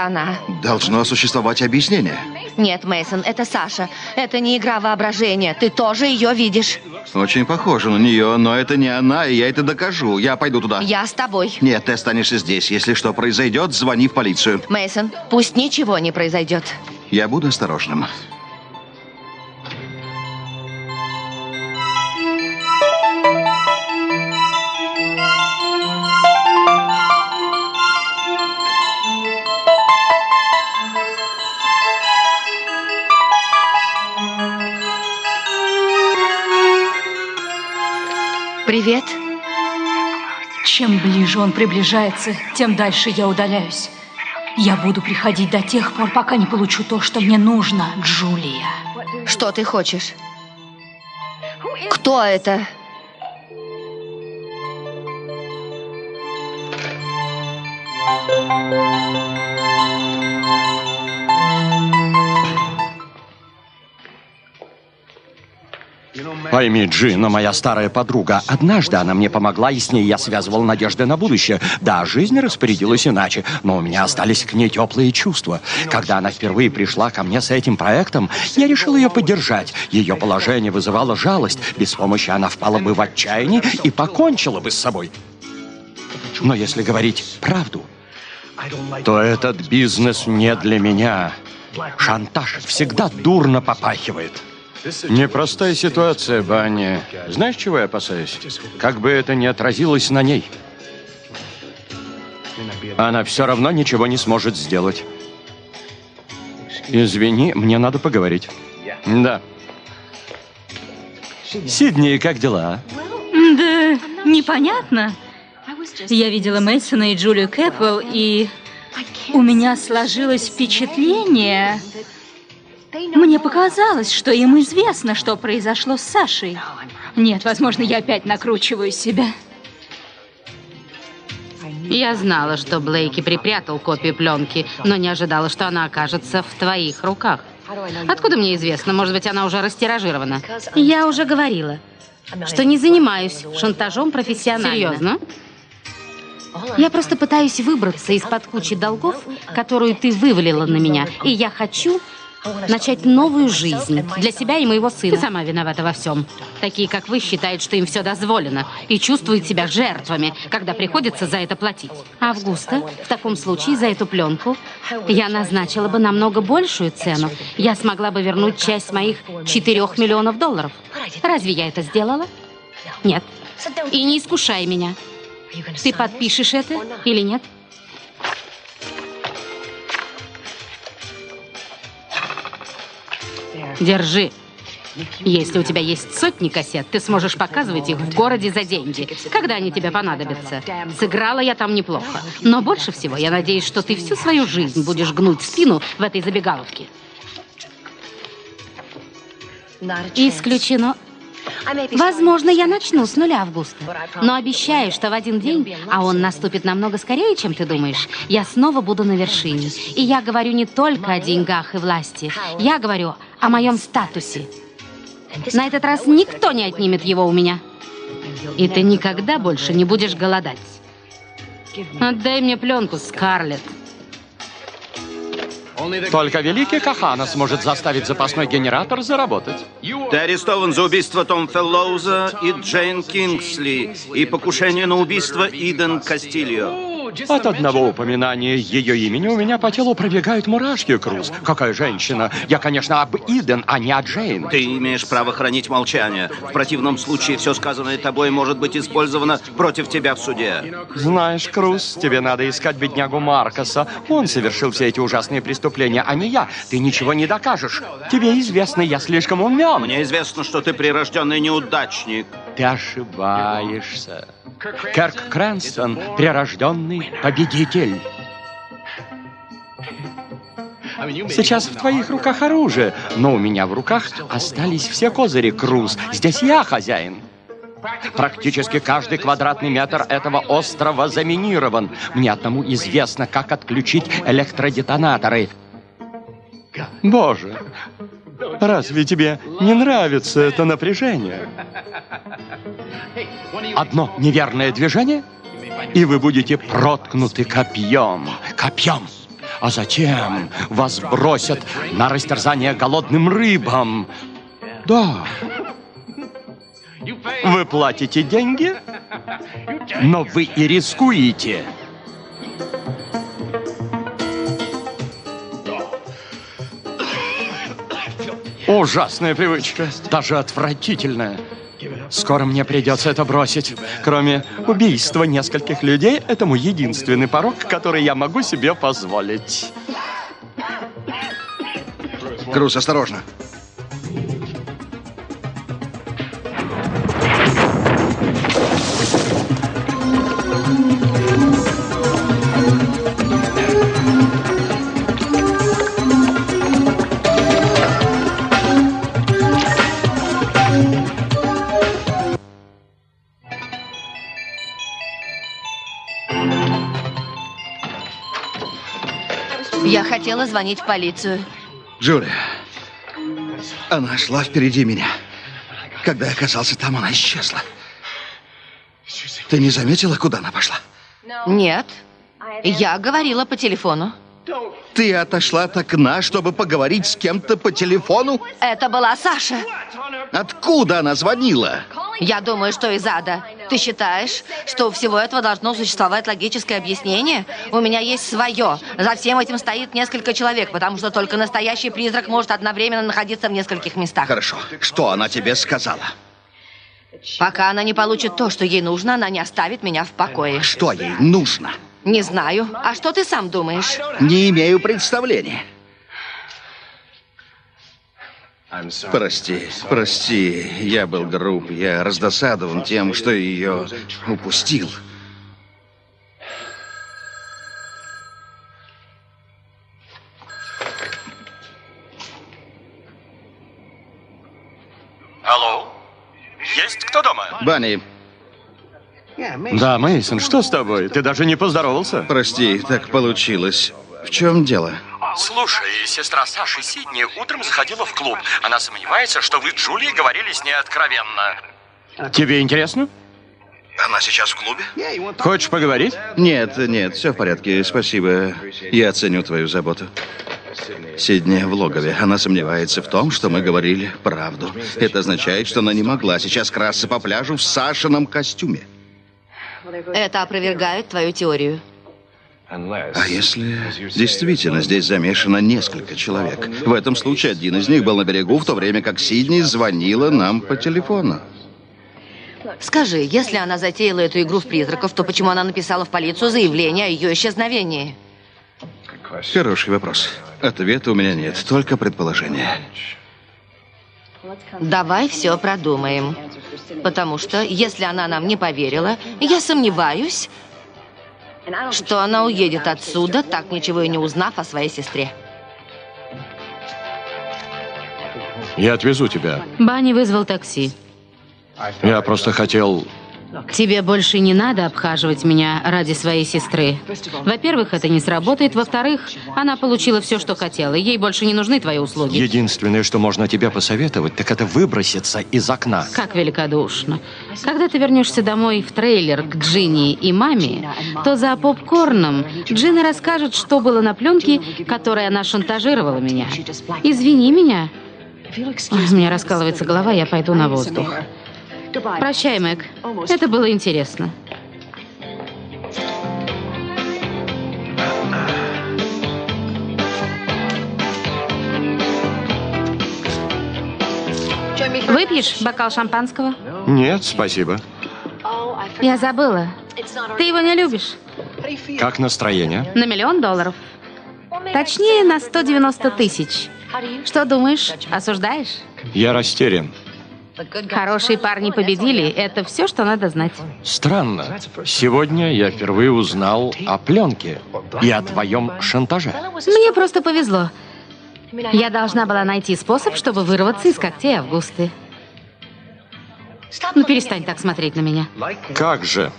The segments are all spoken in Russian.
Это она. Должно существовать объяснение. Нет, Мейсон, это Саша. Это не игра воображения. Ты тоже ее видишь. Очень похоже на нее, но это не она, и я это докажу. Я пойду туда. Я с тобой. Нет, ты останешься здесь. Если что произойдет, звони в полицию. Мейсон, пусть ничего не произойдет. Я буду осторожным. Привет. Чем ближе он приближается, тем дальше я удаляюсь. Я буду приходить до тех пор, пока не получу то, что мне нужно, Джулия. Что ты хочешь? Кто это? Пойми, Джина, моя старая подруга. Однажды она мне помогла, и с ней я связывал надежды на будущее. Да, жизнь распорядилась иначе, но у меня остались к ней теплые чувства. Когда она впервые пришла ко мне с этим проектом, я решил ее поддержать. Ее положение вызывало жалость. Без помощи она впала бы в отчаяние и покончила бы с собой. Но если говорить правду, то этот бизнес не для меня. Шантаж всегда дурно попахивает. Непростая ситуация, Банни. Знаешь, чего я опасаюсь? Как бы это ни отразилось на ней. Она все равно ничего не сможет сделать. Извини, мне надо поговорить. Да. Сидни, как дела? Да, непонятно. Я видела Мейсона и Джулию Кэпвелл, и у меня сложилось впечатление... Мне показалось, что им известно, что произошло с Сашей. Нет, возможно, я опять накручиваю себя. Я знала, что Блейки припрятал копию пленки, но не ожидала, что она окажется в твоих руках. Откуда мне известно? Может быть, она уже растиражирована? Я уже говорила, что не занимаюсь шантажом профессионально. Серьезно? Я просто пытаюсь выбраться из-под кучи долгов, которую ты вывалила на меня, и я хочу начать новую жизнь для себя и моего сына. Ты сама виновата во всем. Такие, как вы, считают, что им все дозволено и чувствуют себя жертвами, когда приходится за это платить. Августа, в таком случае за эту пленку я назначила бы намного большую цену. Я смогла бы вернуть часть моих 4 миллионов долларов. Разве я это сделала? Нет. И не искушай меня. Ты подпишешь это или нет? Держи. Если у тебя есть сотни кассет, ты сможешь показывать их в городе за деньги, когда они тебе понадобятся. Сыграла я там неплохо. Но больше всего я надеюсь, что ты всю свою жизнь будешь гнуть спину в этой забегаловке. Исключено. Возможно, я начну с нуля августа. Но обещаю, что в один день, а он наступит намного скорее, чем ты думаешь, я снова буду на вершине. И я говорю не только о деньгах и власти. Я говорю о моем статусе. На этот раз никто не отнимет его у меня. И ты никогда больше не будешь голодать. Отдай мне пленку, Скарлетт. Только великий Кахана сможет заставить запасной генератор заработать. Ты арестован за убийство Том Феллоуза и Джейн Кингсли и покушение на убийство Иден Кастильо. От одного упоминания ее имени у меня по телу пробегают мурашки, Круз. Какая женщина? Я, конечно, об Иден, а не о Джейн. Ты имеешь право хранить молчание. В противном случае все сказанное тобой может быть использовано против тебя в суде. Знаешь, Круз, тебе надо искать беднягу Маркоса. Он совершил все эти ужасные преступления, а не я. Ты ничего не докажешь. Тебе известно, я слишком умен. Мне известно, что ты прирожденный неудачник. Ты ошибаешься. Керк Крэнстон – прирожденный победитель. Сейчас в твоих руках оружие, но у меня в руках остались все козыри, Круз. Здесь я хозяин. Практически каждый квадратный метр этого острова заминирован. Мне одному известно, как отключить электродетонаторы. Боже, разве тебе не нравится это напряжение? Одно неверное движение, и вы будете проткнуты копьем. Копьем! А затем вас бросят на растерзание голодным рыбам. Да. Вы платите деньги, но вы и рискуете. Ужасная привычка, даже отвратительная. Скоро мне придется это бросить. Кроме убийства нескольких людей, это мой единственный порог, который я могу себе позволить. Круз, осторожно. Хотела звонить в полицию. Джулия, она шла впереди меня. Когда я оказался там, она исчезла. Ты не заметила, куда она пошла? Нет. Я говорила по телефону. Ты отошла от окна, чтобы поговорить с кем-то по телефону? Это была Саша. Откуда она звонила? Я думаю, что из ада. Ты считаешь, что у всего этого должно существовать логическое объяснение? У меня есть свое. За всем этим стоит несколько человек, потому что только настоящий призрак может одновременно находиться в нескольких местах. Хорошо. Что она тебе сказала? Пока она не получит то, что ей нужно, она не оставит меня в покое. Что ей нужно? Не знаю. А что ты сам думаешь? Не имею представления. Прости, прости, я был груб, я раздосадован тем, что ее упустил. Алло? Есть кто дома? Банни, Да, Мейсон, что с тобой? Ты даже не поздоровался? прости, так получилось. В чем дело? Слушай, сестра Саши Сидни утром заходила в клуб. Она сомневается, что вы с Джулией говорили с ней откровенно. Тебе интересно? Она сейчас в клубе? Хочешь поговорить? Нет, нет, все в порядке, спасибо. Я ценю твою заботу. Сидни в логове. Она сомневается в том, что мы говорили правду. Это означает, что она не могла сейчас красться по пляжу в Сашином костюме. Это опровергает твою теорию. А если действительно здесь замешано несколько человек? В этом случае один из них был на берегу, в то время как Сидни звонила нам по телефону. Скажи, если она затеяла эту игру в призраков, то почему она написала в полицию заявление о ее исчезновении? Хороший вопрос. Ответа у меня нет, только предположение. Давай все продумаем. Потому что, если она нам не поверила, я сомневаюсь, что она уедет отсюда, так ничего и не узнав о своей сестре. Я отвезу тебя. Банни вызвал такси. Я просто хотел... Тебе больше не надо обхаживать меня ради своей сестры. Во-первых, это не сработает. Во-вторых, она получила все, что хотела. Ей больше не нужны твои услуги. Единственное, что можно тебе посоветовать, так это выброситься из окна. Как великодушно. Когда ты вернешься домой в трейлер к Джинни и маме, то за попкорном Джинни расскажет, что было на пленке, которой она шантажировала меня. Извини меня. У меня раскалывается голова, я пойду на воздух. Прощай, Мэг. Это было интересно. Выпьешь бокал шампанского? Нет, спасибо. Я забыла. Ты его не любишь? Как настроение? На миллион долларов. Точнее, на 190 тысяч. Что думаешь? Осуждаешь? Я растерян. Хорошие парни победили. Это все, что надо знать. Странно. Сегодня я впервые узнал о пленке и о твоем шантаже. Мне просто повезло. Я должна была найти способ, чтобы вырваться из когтей Августы. Ну, перестань так смотреть на меня. Как же?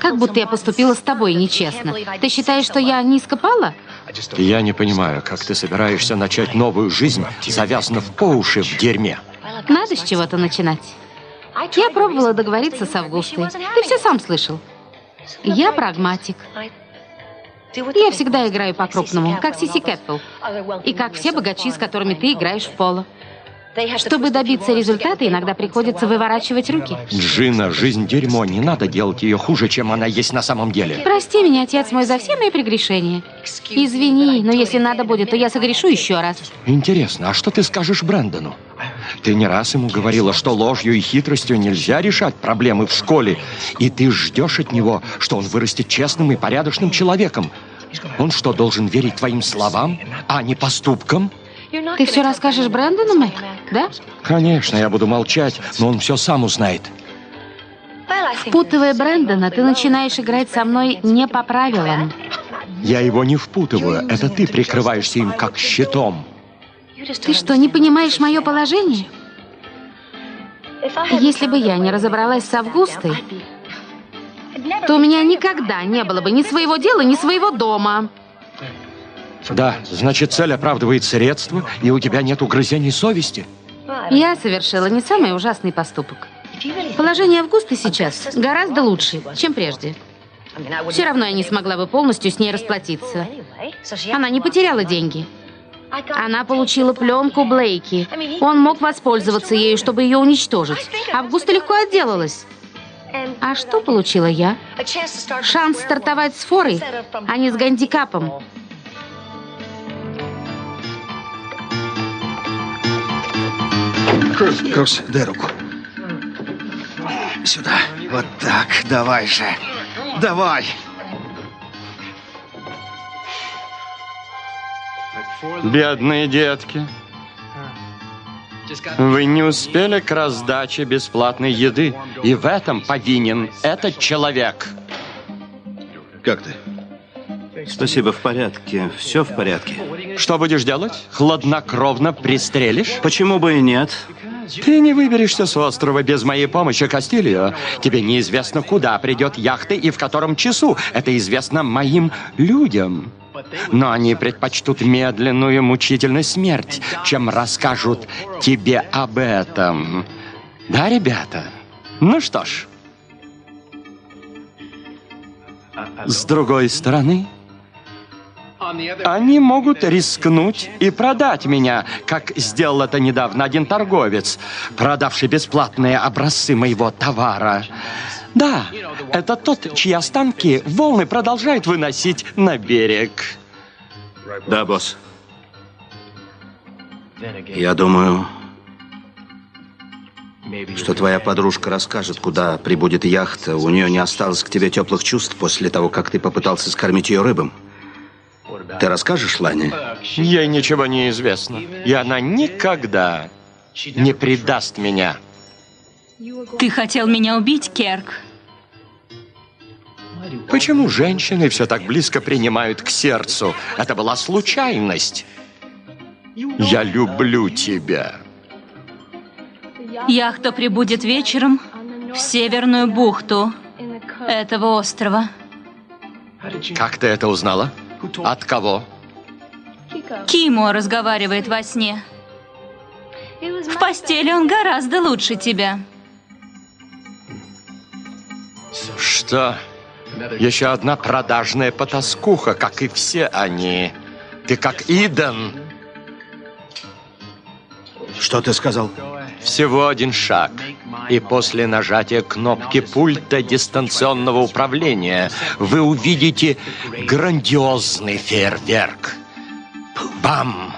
Как будто я поступила с тобой нечестно. Ты считаешь, что я низко пала? Я не понимаю, как ты собираешься начать новую жизнь, завязнув по уши в дерьме. Надо с чего-то начинать. Я пробовала договориться с Августой. Ты все сам слышал. Я прагматик. Я всегда играю по-крупному, как Сиси Кэппел. И как все богачи, с которыми ты играешь в поло. Чтобы добиться результата, иногда приходится выворачивать руки. Джина, жизнь дерьмо. Не надо делать ее хуже, чем она есть на самом деле. Прости меня, отец мой, за все мои прегрешения. Извини, но если надо будет, то я согрешу еще раз. Интересно, а что ты скажешь Брэндону? Ты не раз ему говорила, что ложью и хитростью нельзя решать проблемы в школе. И ты ждешь от него, что он вырастет честным и порядочным человеком. Он что, должен верить твоим словам, а не поступкам? Ты все расскажешь Брэндону, Мэг, да? Конечно, я буду молчать, но он все сам узнает. Впутывая Брэндона, ты начинаешь играть со мной не по правилам. Я его не впутываю. Это ты прикрываешься им как щитом. Ты что, не понимаешь мое положение? Если бы я не разобралась с Августой, то у меня никогда не было бы ни своего дела, ни своего дома. Да, значит, цель оправдывает средства, и у тебя нет угрызений совести. Я совершила не самый ужасный поступок. Положение Августы сейчас гораздо лучше, чем прежде. Все равно я не смогла бы полностью с ней расплатиться. Она не потеряла деньги. Она получила пленку Блейки. Он мог воспользоваться ею, чтобы ее уничтожить. Августа легко отделалась. А что получила я? Шанс стартовать с форой, а не с гандикапом. Крус, дай руку. Сюда. Вот так. Давай же. Давай. Бедные детки. Вы не успели к раздаче бесплатной еды, и в этом повинен этот человек. Как ты? Спасибо, в порядке. Все в порядке. Что будешь делать? Хладнокровно пристрелишь? Почему бы и нет? Ты не выберешься с острова без моей помощи, Кастильо. Тебе неизвестно, куда придет яхта и в котором часу. Это известно моим людям. Но они предпочтут медленную мучительную смерть, чем расскажут тебе об этом. Да, ребята? Ну что ж. С другой стороны, они могут рискнуть и продать меня, как сделал это недавно один торговец, продавший бесплатные образцы моего товара. Да, это тот, чьи останки волны продолжают выносить на берег. Да, босс. Я думаю, что твоя подружка расскажет, куда прибудет яхта. У нее не осталось к тебе теплых чувств после того, как ты попытался скормить ее рыбам. Ты расскажешь Лане? Ей ничего не известно, и она никогда не предаст меня. Ты хотел меня убить, Керк? Почему женщины все так близко принимают к сердцу? Это была случайность. Я люблю тебя. Яхта прибудет вечером в Северную бухту этого острова. Как ты это узнала? От кого? Кимо разговаривает во сне. В постели он гораздо лучше тебя. Что? Еще одна продажная потаскуха, как и все они. Ты как Иден. Что ты сказал? Всего один шаг. И после нажатия кнопки пульта дистанционного управления вы увидите грандиозный фейерверк. Бам!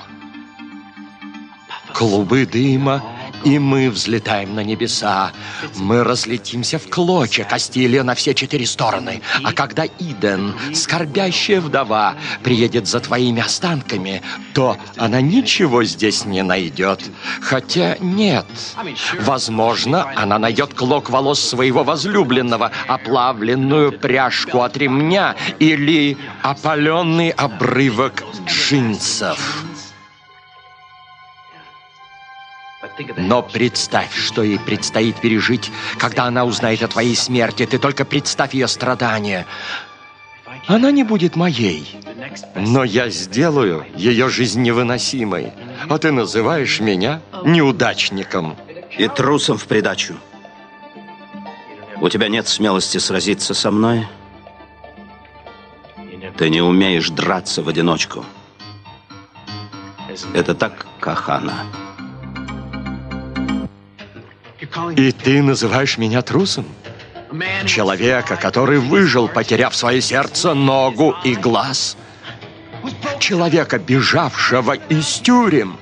Клубы дыма и мы взлетаем на небеса. Мы разлетимся в клочья Кастилия на все четыре стороны. А когда Иден, скорбящая вдова, приедет за твоими останками, то она ничего здесь не найдет. Хотя нет. Возможно, она найдет клок волос своего возлюбленного, оплавленную пряжку от ремня или опаленный обрывок джинсов. Но представь, что ей предстоит пережить, когда она узнает о твоей смерти. Ты только представь ее страдания. Она не будет моей, но я сделаю ее жизнь невыносимой. А ты называешь меня неудачником. И трусом в придачу. У тебя нет смелости сразиться со мной? Ты не умеешь драться в одиночку. Это так, Кахана. И ты называешь меня трусом? Человека, который выжил, потеряв свое сердце, ногу и глаз. Человека, бежавшего из тюрем.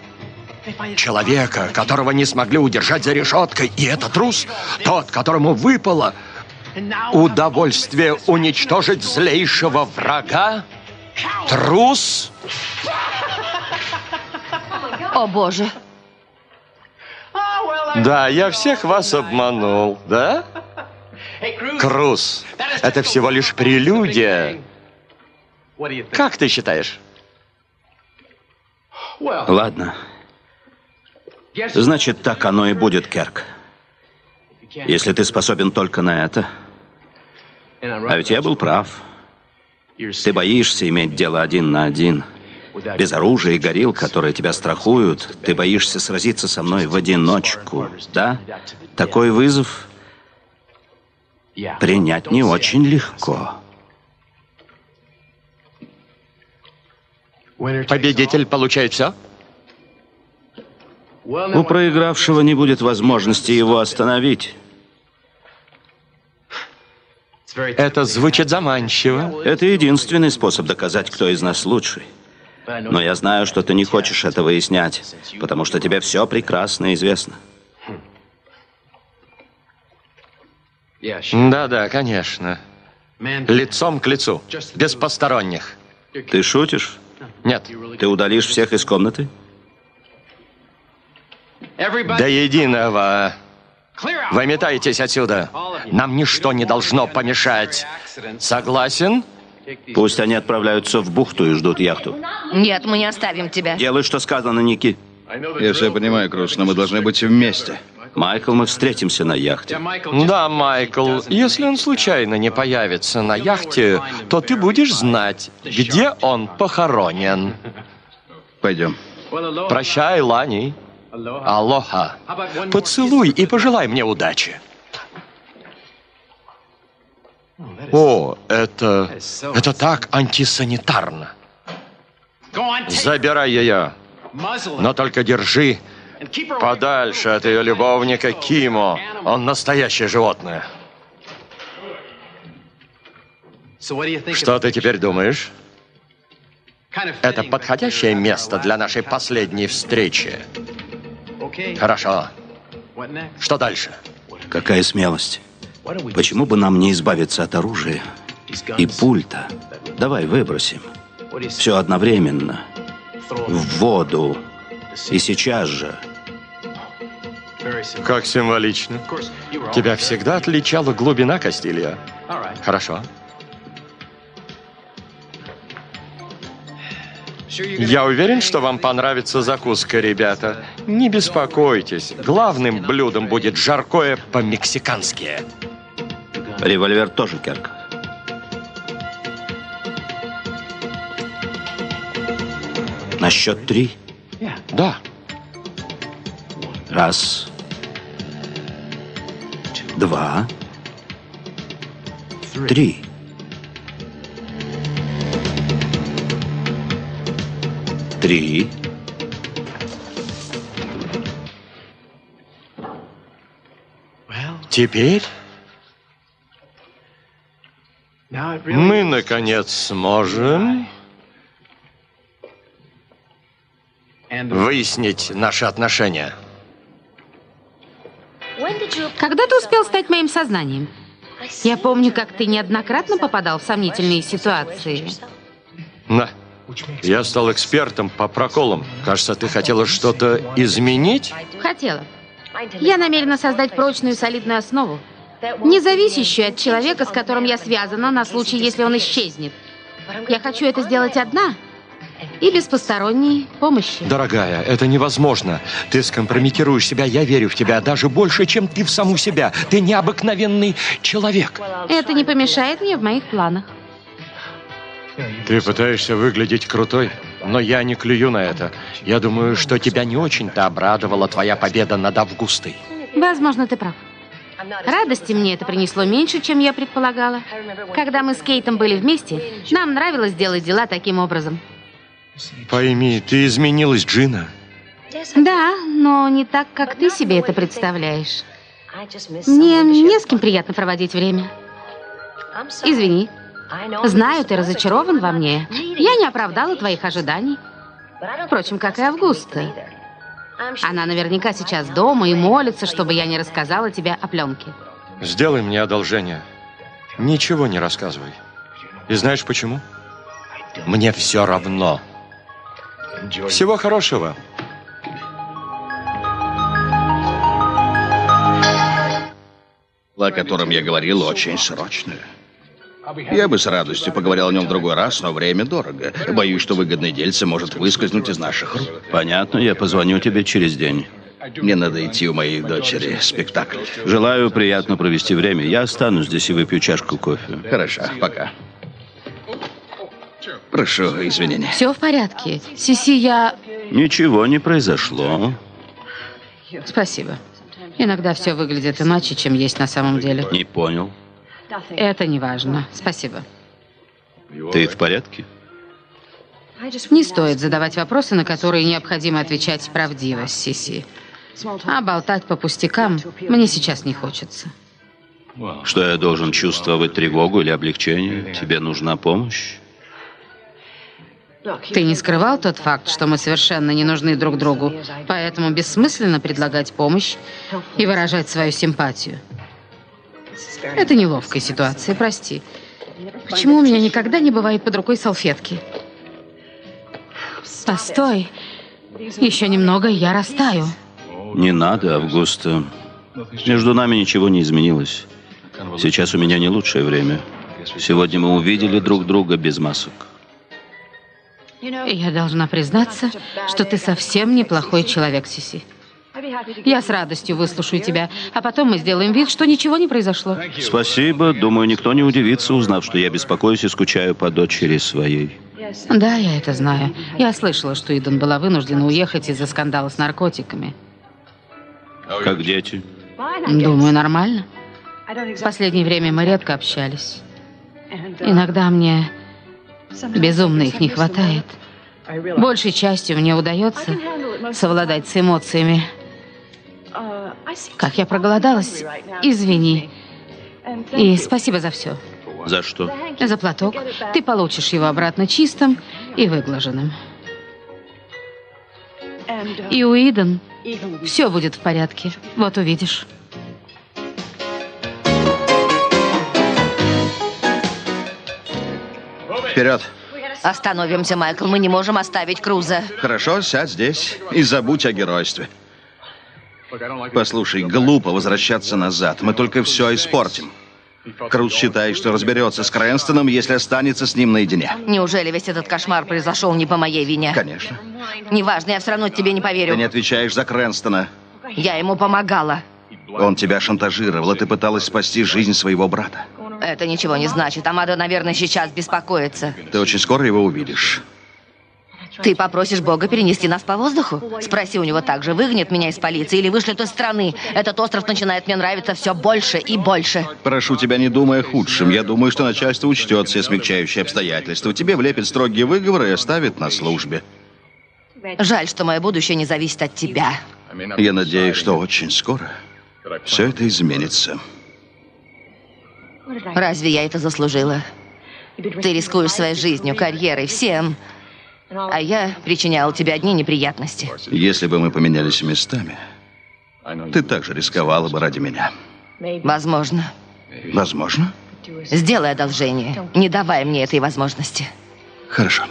Человека, которого не смогли удержать за решеткой. И это трус, тот, которому выпало удовольствие уничтожить злейшего врага. Трус? О, Боже. Да, я всех вас обманул, да? Круз, это всего лишь прелюдия. Как ты считаешь? Ладно. Значит, так оно и будет, Керк. Если ты способен только на это. А ведь я был прав. Ты боишься иметь дело один на один. Без оружия и горил, которые тебя страхуют. Ты боишься сразиться со мной в одиночку. Да? Такой вызов принять не очень легко. Победитель получает все? У проигравшего не будет возможности его остановить. Это звучит заманчиво. Это единственный способ доказать, кто из нас лучший. Но я знаю, что ты не хочешь это выяснять, потому что тебе все прекрасно известно. Да-да, конечно. Лицом к лицу, без посторонних. Ты шутишь? Нет. Ты удалишь всех из комнаты? До единого. Выметайтесь отсюда. Нам ничто не должно помешать. Согласен? Пусть они отправляются в бухту и ждут яхту. Нет, мы не оставим тебя. Делай, что сказано, Ники. Я все понимаю, Круз, но мы должны быть вместе. Майкл, мы встретимся на яхте. Да, Майкл, если он случайно не появится на яхте, то ты будешь знать, где он похоронен. Пойдем. Прощай, Лани. Алоха. Поцелуй и пожелай мне удачи. О, это... Это так антисанитарно. Забирай ее. Но только держи подальше от ее любовника Кимо. Он настоящее животное. Что ты теперь думаешь? Это подходящее место для нашей последней встречи. Хорошо. Что дальше? Какая смелость. Почему бы нам не избавиться от оружия и пульта? Давай выбросим. Все одновременно. В воду. И сейчас же. Как символично. Тебя всегда отличала глубина, Кастилья. Хорошо. Я уверен, что вам понравится закуска, ребята. Не беспокойтесь. Главным блюдом будет жаркое по-мексикански. Револьвер тоже, Керк. На счет три. Да. Раз. Два. Три. Три. Теперь мы, наконец, сможем выяснить наши отношения. Когда ты успел стать моим сознанием? Я помню, как ты неоднократно попадал в сомнительные ситуации. Да. Я стал экспертом по проколам. Кажется, ты хотела что-то изменить? Хотела. Я намерена создать прочную солидную основу, не зависящую от человека, с которым я связана, на случай, если он исчезнет. Я хочу это сделать одна и без посторонней помощи. Дорогая, это невозможно. Ты скомпрометируешь себя, я верю в тебя даже больше, чем ты в саму себя. Ты необыкновенный человек. Это не помешает мне в моих планах. Ты пытаешься выглядеть крутой, но я не клюю на это. Я думаю, что тебя не очень-то обрадовала твоя победа над Августой. Возможно, ты прав. Радости мне это принесло меньше, чем я предполагала. Когда мы с Кейтом были вместе, нам нравилось делать дела таким образом. Пойми, ты изменилась, Джина. Да, но не так, как ты себе это представляешь. Мне не с кем приятно проводить время. Извини. Знаю, ты разочарован во мне. Я не оправдала твоих ожиданий. Впрочем, как и Августа. Она наверняка сейчас дома и молится, чтобы я не рассказала тебе о пленке. Сделай мне одолжение. Ничего не рассказывай. И знаешь почему? Мне все равно. Всего хорошего. о котором я говорил, очень срочное. Я бы с радостью поговорил о нем в другой раз, но время дорого. Боюсь, что выгодное дельце может выскользнуть из наших рук. Понятно, я позвоню тебе через день. Мне надо идти у моей дочери спектакль. Желаю приятно провести время. Я останусь здесь и выпью чашку кофе. Хорошо, пока. Прошу извинения. Все в порядке. Сиси, я... Ничего не произошло. Спасибо. Иногда все выглядит иначе, чем есть на самом деле. Не понял. Это не важно. Спасибо. Ты в порядке? Не стоит задавать вопросы, на которые необходимо отвечать правдиво, Сиси. А болтать по пустякам мне сейчас не хочется. Что я должен чувствовать тревогу или облегчение? Тебе нужна помощь? Ты не скрывал тот факт, что мы совершенно не нужны друг другу, поэтому бессмысленно предлагать помощь и выражать свою симпатию. Это неловкая ситуация, прости. Почему у меня никогда не бывает под рукой салфетки? Постой. Еще немного, я растаю. Не надо, Августа. Между нами ничего не изменилось. Сейчас у меня не лучшее время. Сегодня мы увидели друг друга без масок. Я должна признаться, что ты совсем неплохой человек, Сиси. Я с радостью выслушаю тебя, а потом мы сделаем вид, что ничего не произошло. Спасибо. Думаю, никто не удивится, узнав, что я беспокоюсь и скучаю по дочери своей. Да, я это знаю. Я слышала, что Иден была вынуждена уехать из-за скандала с наркотиками. Как дети? Думаю, нормально. В последнее время мы редко общались. Иногда мне безумно их не хватает. Большей частью мне удается совладать с эмоциями. Как я проголодалась. Извини. И спасибо за все. За что? За платок. Ты получишь его обратно чистым и выглаженным. И у Иден все будет в порядке. Вот увидишь. Вперед. Остановимся, Майкл. Мы не можем оставить Круза. Хорошо, сядь здесь и забудь о геройстве. Послушай, глупо возвращаться назад. Мы только все испортим. Круз считает, что разберется с Крэнстоном, если останется с ним наедине. Неужели весь этот кошмар произошел не по моей вине? Конечно. Неважно, я все равно тебе не Ты поверю. не отвечаешь за Крэнстона. Я ему помогала. Он тебя шантажировал, и ты пыталась спасти жизнь своего брата. Это ничего не значит. Амада, наверное, сейчас беспокоится. Ты очень скоро его увидишь. Ты попросишь Бога перенести нас по воздуху? Спроси у него также, выгонит меня из полиции или вышлет из страны. Этот остров начинает мне нравиться все больше и больше. Прошу тебя, не думай о худшем. Я думаю, что начальство учтет все смягчающие обстоятельства. Тебе влепит строгие выговоры и оставит на службе. Жаль, что мое будущее не зависит от тебя. Я надеюсь, что очень скоро все это изменится. Разве я это заслужила? Ты рискуешь своей жизнью, карьерой, всем. А я причинял тебе одни неприятности. Если бы мы поменялись местами, ты также рисковала бы ради меня. Возможно. Возможно. Сделай одолжение. Не давай мне этой возможности. Хорошо.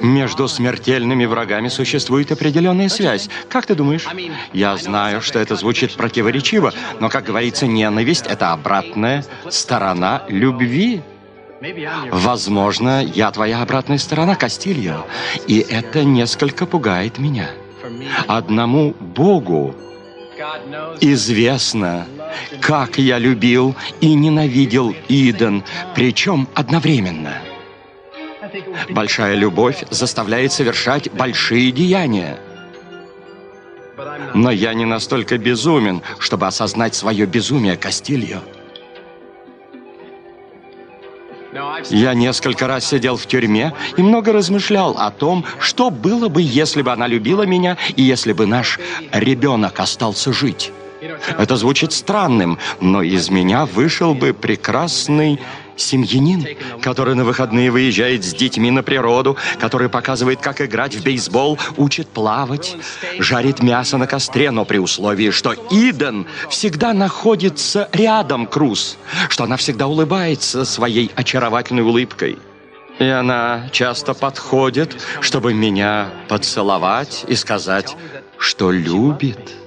Между смертельными врагами существует определенная связь. Как ты думаешь? Я знаю, что это звучит противоречиво, но, как говорится, ненависть — это обратная сторона любви. Возможно, я твоя обратная сторона, Кастильо, и это несколько пугает меня. Одному Богу известно, как я любил и ненавидел Иден, причем одновременно. Большая любовь заставляет совершать большие деяния. Но я не настолько безумен, чтобы осознать свое безумие, Кастильо. Я несколько раз сидел в тюрьме и много размышлял о том, что было бы, если бы она любила меня и если бы наш ребенок остался жить. Это звучит странным, но из меня вышел бы прекрасный семьянин, который на выходные выезжает с детьми на природу, который показывает, как играть в бейсбол, учит плавать, жарит мясо на костре, но при условии, что Иден всегда находится рядом, Круз, что она всегда улыбается своей очаровательной улыбкой. И она часто подходит, чтобы меня поцеловать и сказать, что любит.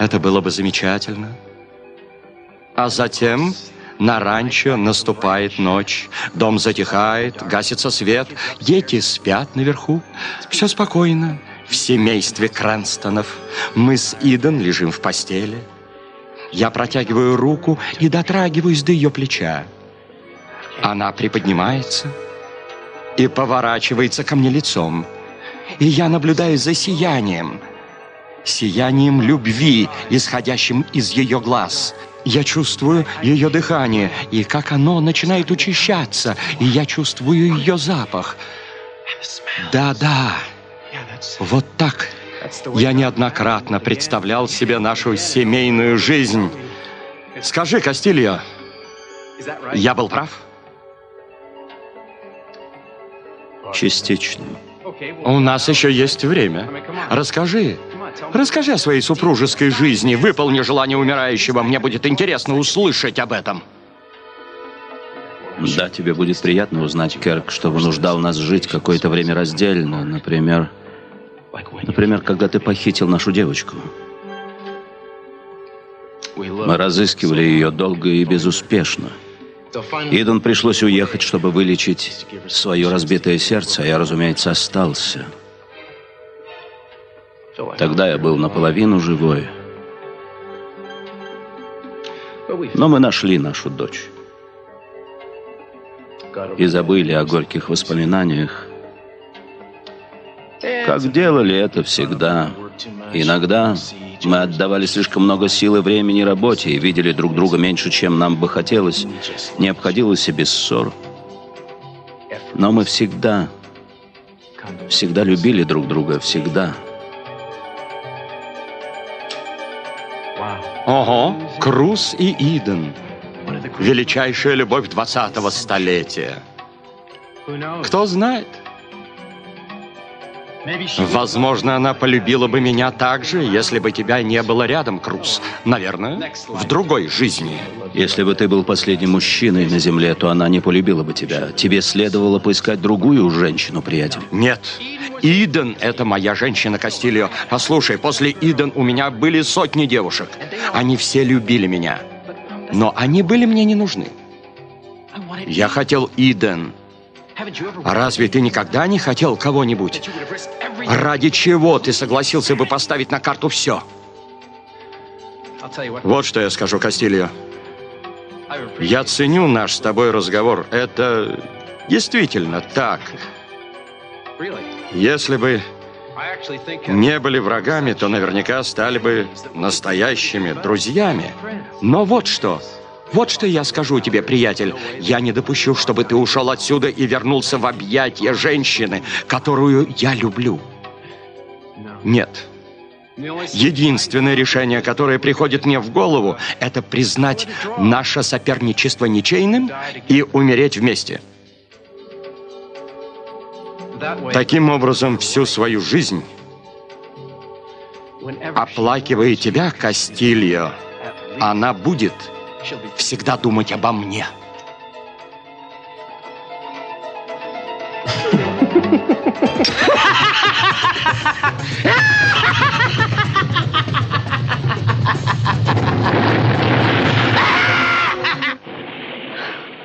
Это было бы замечательно. А затем на ранчо наступает ночь. Дом затихает, гасится свет. Дети спят наверху. Все спокойно. В семействе Крэнстонов. Мы с Иден лежим в постели. Я протягиваю руку и дотрагиваюсь до ее плеча. Она приподнимается и поворачивается ко мне лицом. И я наблюдаю за сиянием. Сиянием любви, исходящим из ее глаз – я чувствую ее дыхание, и как оно начинает учащаться, и я чувствую ее запах. Да-да, вот так. Я неоднократно представлял себе нашу семейную жизнь. Скажи, Кастильо, я был прав? Частично. У нас еще есть время. Расскажи, Расскажи о своей супружеской жизни. Выполни желание умирающего. Мне будет интересно услышать об этом. Да, тебе будет приятно узнать, Керк, что вынуждал нас жить какое-то время раздельно. Например, например, когда ты похитил нашу девочку. Мы разыскивали ее долго и безуспешно. Идон пришлось уехать, чтобы вылечить свое разбитое сердце, а я, разумеется, остался. Тогда я был наполовину живой. Но мы нашли нашу дочь. И забыли о горьких воспоминаниях. Как делали это всегда. Иногда мы отдавали слишком много сил и времени работе и видели друг друга меньше, чем нам бы хотелось. Не обходилось и без ссор. Но мы всегда, всегда любили друг друга, всегда. Ого, Круз и Иден. Величайшая любовь 20-го столетия. Кто знает? Возможно, она полюбила бы меня так же, если бы тебя не было рядом, Круз. Наверное, в другой жизни. Если бы ты был последним мужчиной на земле, то она не полюбила бы тебя. Тебе следовало поискать другую женщину, приятель. Нет. Иден — это моя женщина, Кастильо. Послушай, после Иден у меня были сотни девушек. Они все любили меня. Но они были мне не нужны. Я хотел Иден. Разве ты никогда не хотел кого-нибудь? Ради чего ты согласился бы поставить на карту все? Вот что я скажу, Кастильо. Я ценю наш с тобой разговор. Это действительно так. Если бы не были врагами, то наверняка стали бы настоящими друзьями. Но вот что. Вот что я скажу тебе, приятель. Я не допущу, чтобы ты ушел отсюда и вернулся в объятия женщины, которую я люблю. Нет. Единственное решение, которое приходит мне в голову, это признать наше соперничество ничейным и умереть вместе. Таким образом, всю свою жизнь, оплакивая тебя, Кастильо, она будет всегда думать обо мне.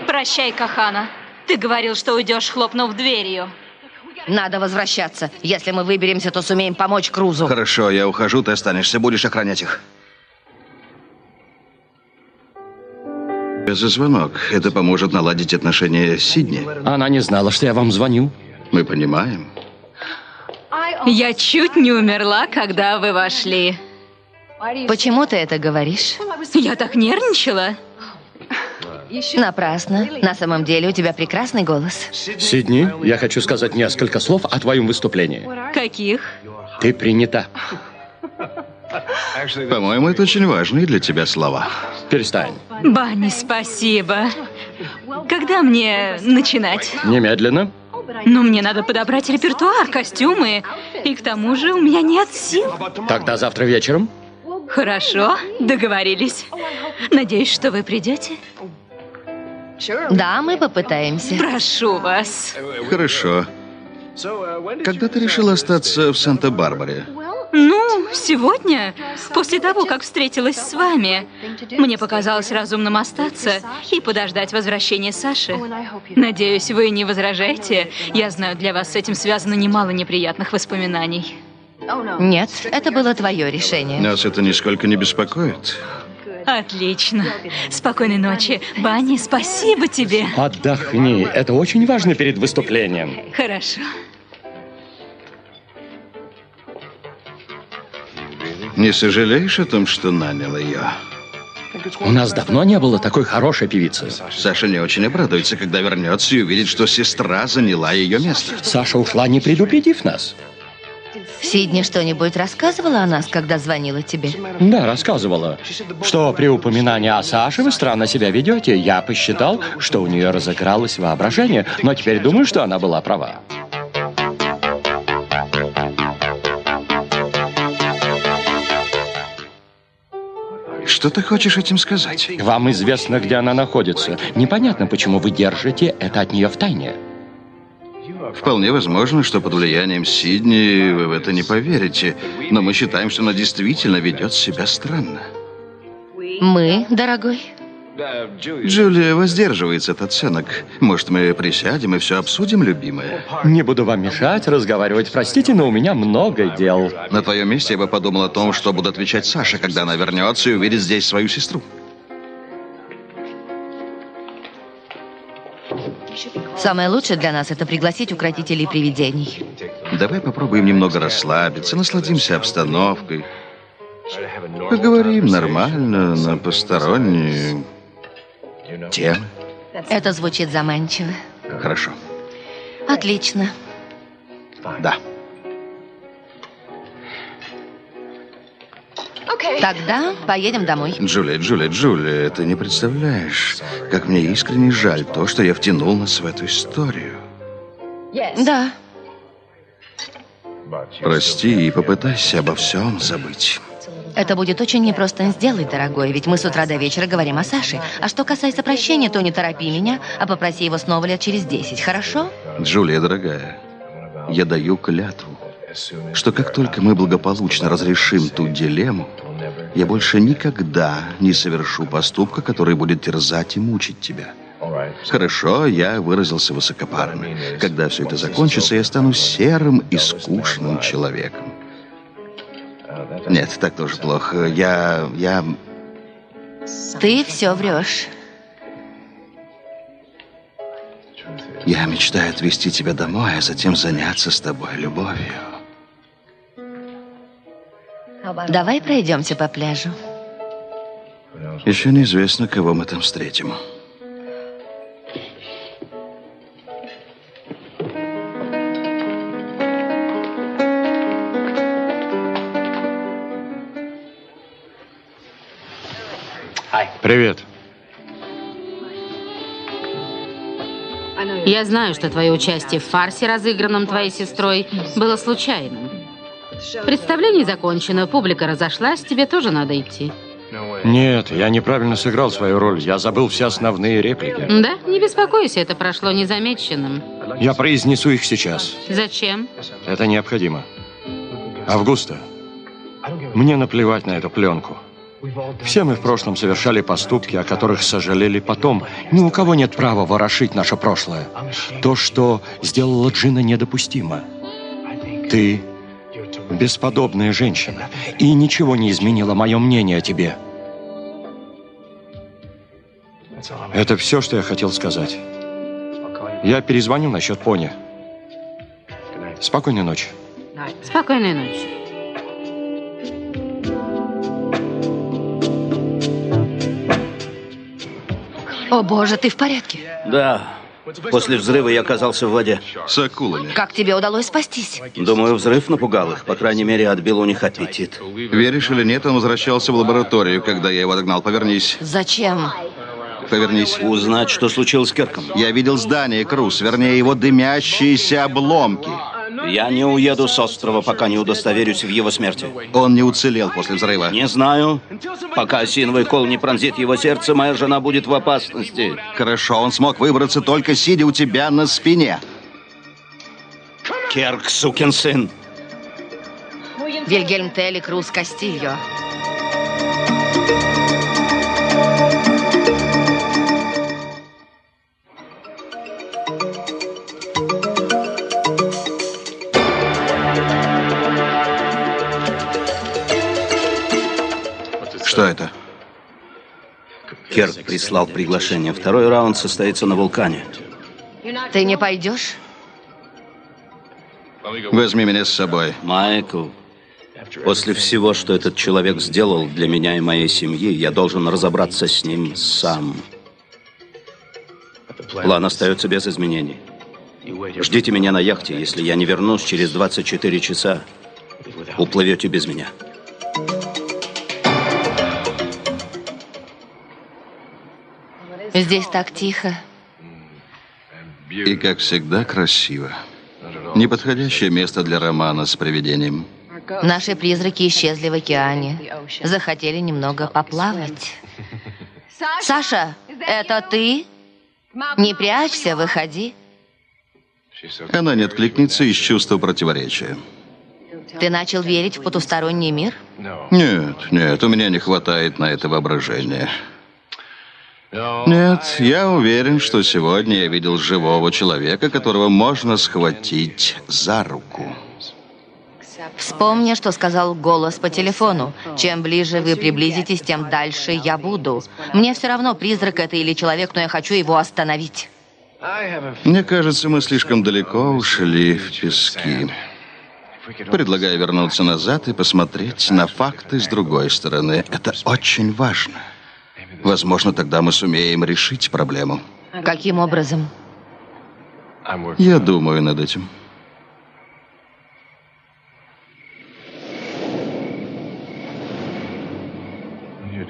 Прощай, Кахана. Ты говорил, что уйдешь, хлопнув дверью. Надо возвращаться. Если мы выберемся, то сумеем помочь Крузу. Хорошо, я ухожу, ты останешься, будешь охранять их. За звонок. Это поможет наладить отношения с Сидни. Она не знала, что я вам звоню. Мы понимаем. Я чуть не умерла, когда вы вошли. Почему ты это говоришь? Я так нервничала. Напрасно. На самом деле у тебя прекрасный голос. Сидни, я хочу сказать несколько слов о твоем выступлении. Каких? Ты принята. По-моему, это очень важные для тебя слова. Перестань. Банни, спасибо. Когда мне начинать? Немедленно. Ну, мне надо подобрать репертуар, костюмы. И к тому же у меня нет сил. Тогда завтра вечером. Хорошо, договорились. Надеюсь, что вы придете. Да, мы попытаемся. Прошу вас. Хорошо. Когда ты решила остаться в Санта-Барбаре? Ну, сегодня, после того, как встретилась с вами, мне показалось разумным остаться и подождать возвращения Саши. Надеюсь, вы не возражаете. Я знаю, для вас с этим связано немало неприятных воспоминаний. Нет, это было твое решение. Нас это нисколько не беспокоит. Отлично. Спокойной ночи. Банни, спасибо тебе. Отдохни. Это очень важно перед выступлением. Хорошо. Не сожалеешь о том, что нанял ее? У нас давно не было такой хорошей певицы. Саша не очень обрадуется, когда вернется и увидит, что сестра заняла ее место. Саша ушла, не предупредив нас. Сидни что-нибудь рассказывала о нас, когда звонила тебе? Да, рассказывала, что при упоминании о Саше вы странно себя ведете. Я посчитал, что у нее разыгралось воображение, но теперь думаю, что она была права. Что ты хочешь этим сказать? Вам известно, где она находится. Непонятно, почему вы держите это от нее в тайне. Вполне возможно, что под влиянием Сидни вы в это не поверите, но мы считаем, что она действительно ведет себя странно. Мы, дорогой? Джулия воздерживается от оценок. Может, мы присядем и все обсудим, любимая? Не буду вам мешать разговаривать. Простите, но у меня много дел. На твоем месте я бы подумал о том, что буду отвечать Саше, когда она вернется и увидит здесь свою сестру. Самое лучшее для нас это пригласить укротителей привидений. Давай попробуем немного расслабиться, насладимся обстановкой. Поговорим нормально, на посторонние темы. Это звучит заманчиво. Хорошо. Отлично. Да. Тогда поедем домой. Джулия, Джулия, Джулия, ты не представляешь, как мне искренне жаль то, что я втянул нас в эту историю. Да. Прости и попытайся обо всем забыть. Это будет очень непросто сделать, дорогой, ведь мы с утра до вечера говорим о Саше. А что касается прощения, то не торопи меня, а попроси его снова лет через десять, хорошо? Джулия, дорогая, я даю клятву, что как только мы благополучно разрешим ту дилемму, я больше никогда не совершу поступка, который будет терзать и мучить тебя. Хорошо, я выразился высокопарно. Когда все это закончится, я стану серым и скучным человеком. Нет, так тоже плохо. Я... я... Ты все врешь. Я мечтаю отвезти тебя домой, а затем заняться с тобой любовью. Давай пройдемся по пляжу. Еще неизвестно, кого мы там встретим. Привет. Я знаю, что твое участие в фарсе, разыгранном твоей сестрой, было случайным. Представление закончено, публика разошлась, тебе тоже надо идти. Нет, я неправильно сыграл свою роль. Я забыл все основные реплики. Да? Не беспокойся, это прошло незамеченным. Я произнесу их сейчас. Зачем? Это необходимо. Августа, мне наплевать на эту пленку. Все мы в прошлом совершали поступки, о которых сожалели потом. Ни у кого нет права ворошить наше прошлое. То, что сделала Джина, недопустимо. Ты бесподобная женщина, и ничего не изменило мое мнение о тебе. Это все, что я хотел сказать. Я перезвоню насчет пони. Спокойной ночи. Спокойной ночи. О боже, ты в порядке? Да. После взрыва я оказался в воде. С акулами. Как тебе удалось спастись? Думаю, взрыв напугал их. По крайней мере, отбил у них аппетит. Веришь или нет, он возвращался в лабораторию, когда я его догнал. Повернись. Зачем? Повернись. Узнать, что случилось с Керком. Я видел здание Круз, вернее, его дымящиеся обломки. Я не уеду с острова, пока не удостоверюсь в его смерти. Он не уцелел после взрыва. Не знаю. Пока осиновый кол не пронзит его сердце, моя жена будет в опасности. Хорошо, он смог выбраться только сидя у тебя на спине. Керк, сукин сын. Вильгельм Телли Круз Кастильо. Что это? Керк прислал приглашение. Второй раунд состоится на вулкане. Ты не пойдешь? Возьми меня с собой. Майкл, после всего, что этот человек сделал для меня и моей семьи, я должен разобраться с ним сам. План остается без изменений. Ждите меня на яхте. Если я не вернусь через 24 часа, уплывете без меня. Здесь так тихо. И, как всегда, красиво. Неподходящее место для романа с привидением. Наши призраки исчезли в океане. Захотели немного поплавать. Саша, это ты? Не прячься, выходи. Она не откликнется из чувства противоречия. Ты начал верить в потусторонний мир? Нет, нет, у меня не хватает на это воображения. Нет, я уверен, что сегодня я видел живого человека, которого можно схватить за руку. Вспомни, что сказал голос по телефону. Чем ближе вы приблизитесь, тем дальше я буду. Мне все равно, призрак это или человек, но я хочу его остановить. Мне кажется, мы слишком далеко ушли в пески. Предлагаю вернуться назад и посмотреть на факты с другой стороны. Это очень важно. Возможно, тогда мы сумеем решить проблему. Каким образом? Я думаю над этим.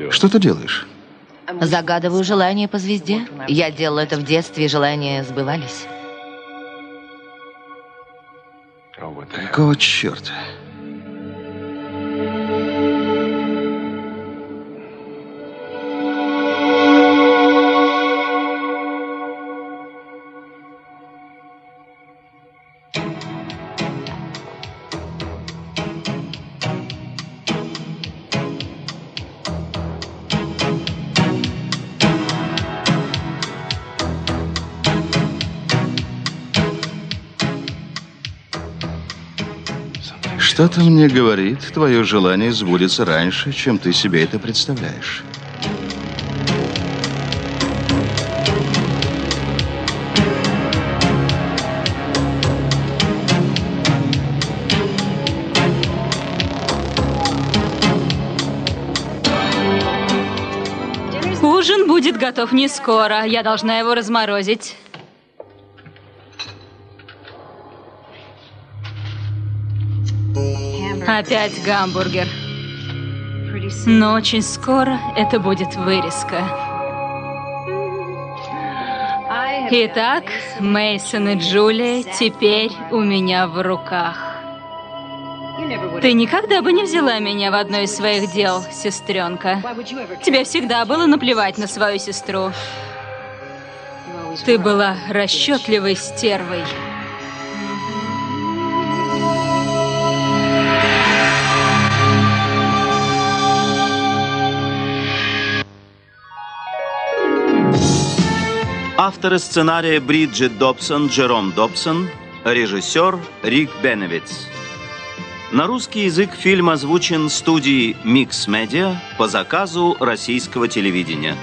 Что ты делаешь? Загадываю желание по звезде. Я делала это в детстве, и желания сбывались. Какого черта? Что-то мне говорит, твое желание сбудется раньше, чем ты себе это представляешь. Ужин будет готов не скоро. Я должна его разморозить. Опять гамбургер. Но очень скоро это будет вырезка. Итак, Мейсон и Джулия теперь у меня в руках. Ты никогда бы не взяла меня в одно из своих дел, сестренка. Тебе всегда было наплевать на свою сестру. Ты была расчетливой стервой. Авторы сценария Бриджит Добсон, Джером Добсон, режиссер Рик Беневиц. На русский язык фильм озвучен студией Mix Media по заказу российского телевидения.